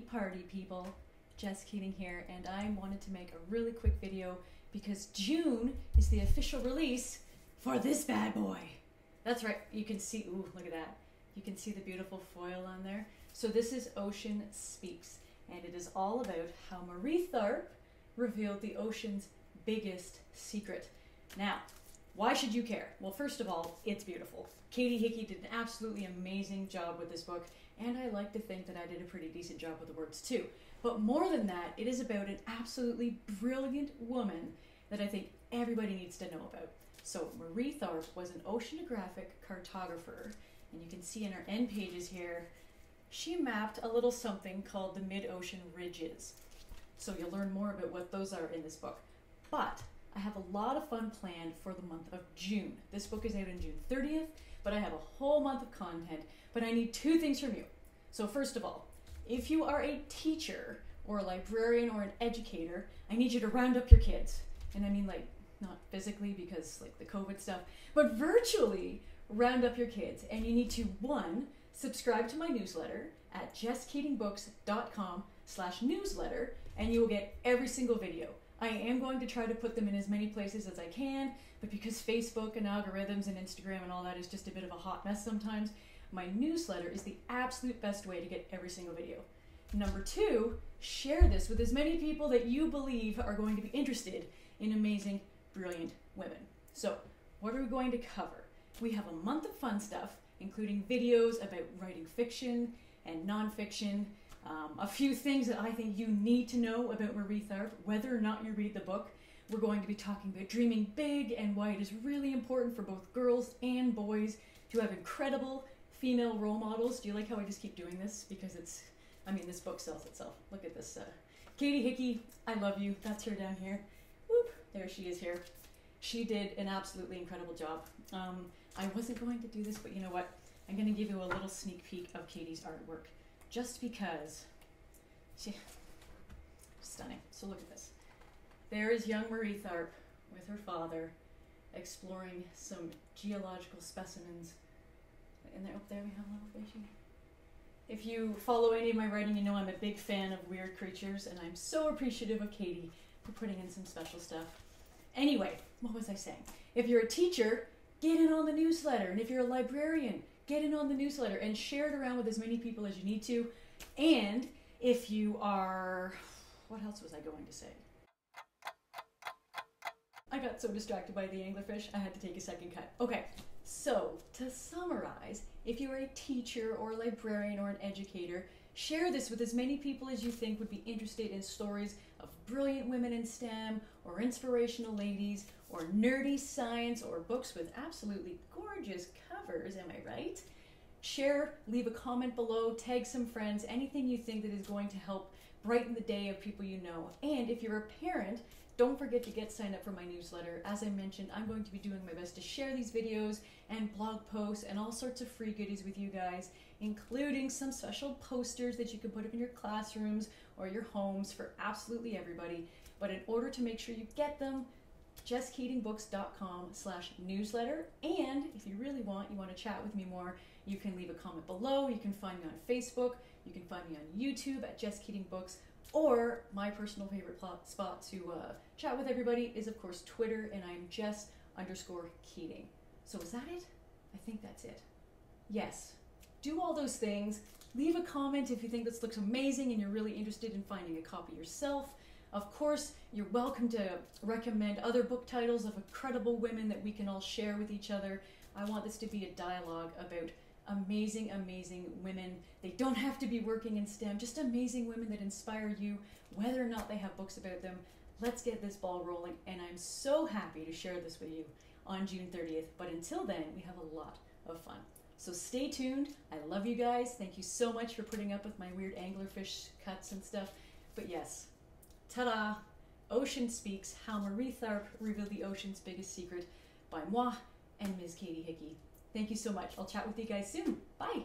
Party, people. Jess Keating here, and I wanted to make a really quick video because June is the official release for this bad boy. That's right, you can see, ooh, look at that. You can see the beautiful foil on there. So this is Ocean Speaks, and it is all about how Marie Tharp revealed the ocean's biggest secret. Now, why should you care? Well, first of all, it's beautiful. Katie Hickey did an absolutely amazing job with this book, and I like to think that I did a pretty decent job with the words too. But more than that, it is about an absolutely brilliant woman that I think everybody needs to know about. So, Marie Tharp was an oceanographic cartographer, and you can see in her end pages here, she mapped a little something called the mid ocean ridges. So, you'll learn more about what those are in this book. But I have a lot of fun planned for the month of June. This book is out on June 30th, but I have a whole month of content. But I need two things from you. So, first of all, if you are a teacher or a librarian or an educator, I need you to round up your kids. And I mean, like, not physically because, like, the COVID stuff, but virtually round up your kids. And you need to, one, subscribe to my newsletter at jesskeatingbooks.com slash newsletter, and you will get every single video. I am going to try to put them in as many places as I can, but because Facebook and algorithms and Instagram and all that is just a bit of a hot mess sometimes, my newsletter is the absolute best way to get every single video. Number two, share this with as many people that you believe are going to be interested in amazing, brilliant women. So, what are we going to cover? We have a month of fun stuff, including videos about writing fiction and nonfiction, um, a few things that I think you need to know about Marie Tharp, whether or not you read the book. We're going to be talking about dreaming big and why it is really important for both girls and boys to have incredible female role models. Do you like how I just keep doing this? Because it's, I mean, this book sells itself. Look at this. Uh, Katie Hickey, I love you. That's her down here. Whoop, there she is here. She did an absolutely incredible job. Um, I wasn't going to do this, but you know what? I'm going to give you a little sneak peek of Katie's artwork just because she stunning. So look at this. There is young Marie Tharp with her father exploring some geological specimens. And there up oh, there we have a little fishy. If you follow any of my writing, you know I'm a big fan of weird creatures, and I'm so appreciative of Katie for putting in some special stuff. Anyway, what was I saying? If you're a teacher, get in on the newsletter. And if you're a librarian, get in on the newsletter and share it around with as many people as you need to. And if you are, what else was I going to say? I got so distracted by the anglerfish, I had to take a second cut. Okay, so to summarize, if you're a teacher or a librarian or an educator, share this with as many people as you think would be interested in stories of brilliant women in STEM or inspirational ladies or nerdy science or books with absolutely gorgeous covers, am I right? Share, leave a comment below, tag some friends, anything you think that is going to help brighten the day of people you know. And if you're a parent, don't forget to get signed up for my newsletter. As I mentioned, I'm going to be doing my best to share these videos and blog posts and all sorts of free goodies with you guys, including some special posters that you can put up in your classrooms or your homes for absolutely everybody. But in order to make sure you get them, jesskeatingbooks.com slash newsletter. And if you really want, you want to chat with me more, you can leave a comment below. You can find me on Facebook. You can find me on YouTube at Jess Keating Books. Or my personal favorite spot to uh, chat with everybody is, of course, Twitter, and I'm Jess underscore Keating. So is that it? I think that's it. Yes. Do all those things. Leave a comment if you think this looks amazing and you're really interested in finding a copy yourself. Of course, you're welcome to recommend other book titles of incredible women that we can all share with each other. I want this to be a dialogue about amazing, amazing women. They don't have to be working in STEM, just amazing women that inspire you, whether or not they have books about them. Let's get this ball rolling, and I'm so happy to share this with you on June 30th. But until then, we have a lot of fun. So stay tuned. I love you guys. Thank you so much for putting up with my weird anglerfish cuts and stuff. But yes, ta-da! Ocean Speaks, How Marie Tharp Revealed the Ocean's Biggest Secret by moi and Ms. Katie Hickey. Thank you so much. I'll chat with you guys soon. Bye.